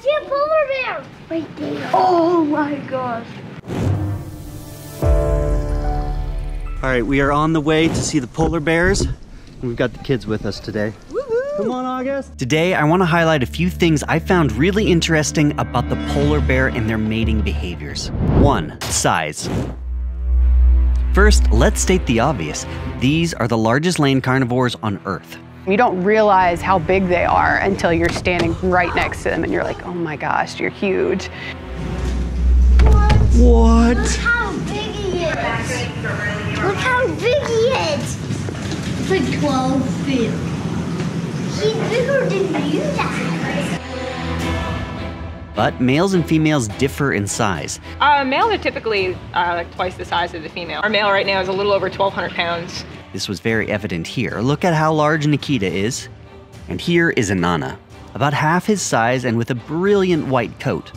see a polar bear right there. Oh my gosh. All right, we are on the way to see the polar bears. We've got the kids with us today. Come on, August. Today, I want to highlight a few things I found really interesting about the polar bear and their mating behaviors. One, size. First, let's state the obvious. These are the largest land carnivores on Earth. You don't realize how big they are until you're standing right next to them and you're like, oh my gosh, you're huge. What? Look how big he is. Look how big he is. It's like 12 feet. He's bigger than you, Dad. But males and females differ in size. Uh, males are typically uh, like twice the size of the female. Our male right now is a little over 1,200 pounds. This was very evident here. Look at how large Nikita is. And here is Anana, about half his size and with a brilliant white coat.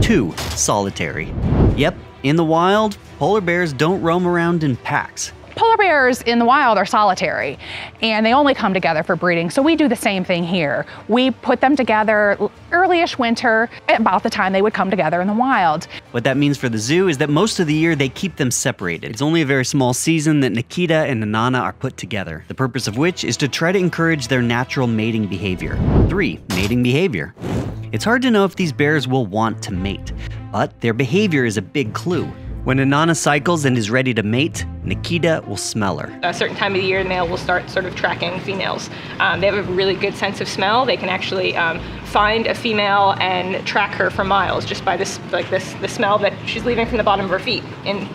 Two, solitary. Yep, in the wild, polar bears don't roam around in packs. Polar bears in the wild are solitary and they only come together for breeding. So we do the same thing here. We put them together earlyish winter, about the time they would come together in the wild. What that means for the zoo is that most of the year they keep them separated. It's only a very small season that Nikita and Anana are put together, the purpose of which is to try to encourage their natural mating behavior. 3. Mating behavior. It's hard to know if these bears will want to mate, but their behavior is a big clue. When Anana cycles and is ready to mate, Nikita will smell her. A certain time of the year, the male will start sort of tracking females. Um, they have a really good sense of smell. They can actually um, find a female and track her for miles just by this, like this, the smell that she's leaving from the bottom of her feet in,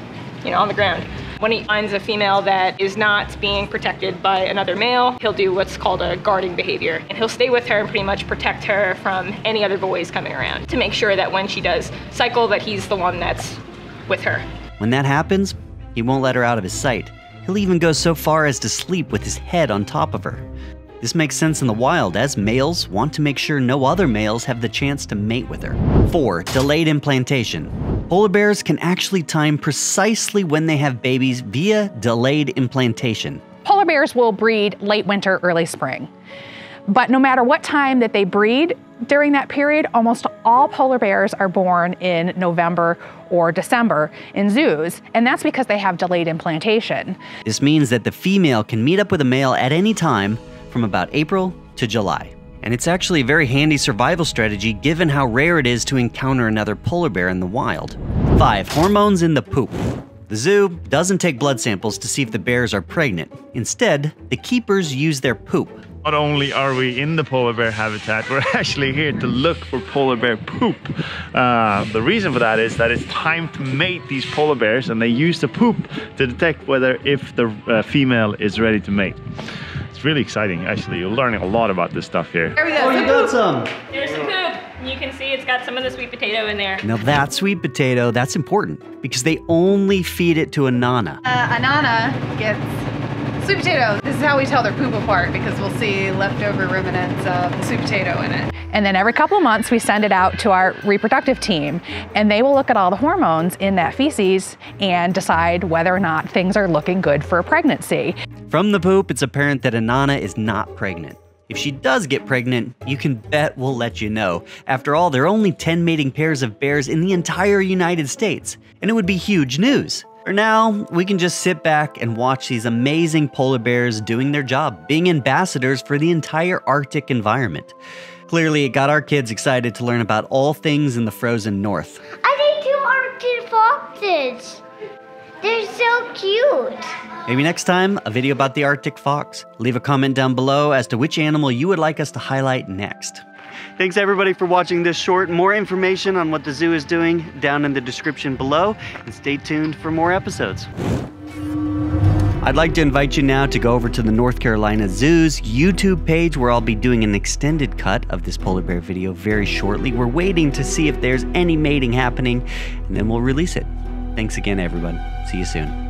you know, on the ground. When he finds a female that is not being protected by another male, he'll do what's called a guarding behavior. And he'll stay with her and pretty much protect her from any other boys coming around to make sure that when she does cycle that he's the one that's with her. When that happens, he won't let her out of his sight. He'll even go so far as to sleep with his head on top of her. This makes sense in the wild, as males want to make sure no other males have the chance to mate with her. 4. Delayed implantation. Polar bears can actually time precisely when they have babies via delayed implantation. Polar bears will breed late winter, early spring. But no matter what time that they breed during that period, almost all polar bears are born in November or December in zoos, and that's because they have delayed implantation. This means that the female can meet up with a male at any time from about April to July. And it's actually a very handy survival strategy given how rare it is to encounter another polar bear in the wild. 5. Hormones in the poop. The zoo doesn't take blood samples to see if the bears are pregnant. Instead, the keepers use their poop. Not only are we in the polar bear habitat, we're actually here to look for polar bear poop. Uh, the reason for that is that it's time to mate these polar bears and they use the poop to detect whether if the uh, female is ready to mate. It's really exciting actually. You're learning a lot about this stuff here. There we go. Oh, you got some! There's the poop. You can see it's got some of the sweet potato in there. Now that sweet potato, that's important because they only feed it to Anana. Uh, Anana gets sweet potato. This is how we tell their poop apart because we'll see leftover remnants of the sweet potato in it. And then every couple of months, we send it out to our reproductive team, and they will look at all the hormones in that feces and decide whether or not things are looking good for a pregnancy. From the poop, it's apparent that Anana is not pregnant. If she does get pregnant, you can bet we'll let you know. After all, there are only 10 mating pairs of bears in the entire United States, and it would be huge news. For now, we can just sit back and watch these amazing polar bears doing their job, being ambassadors for the entire Arctic environment. Clearly, it got our kids excited to learn about all things in the frozen north. I think two Arctic foxes. They're so cute. Maybe next time, a video about the Arctic fox. Leave a comment down below as to which animal you would like us to highlight next. Thanks everybody for watching this short. More information on what the zoo is doing down in the description below, and stay tuned for more episodes. I'd like to invite you now to go over to the North Carolina Zoo's YouTube page where I'll be doing an extended cut of this polar bear video very shortly. We're waiting to see if there's any mating happening, and then we'll release it. Thanks again, everyone. See you soon.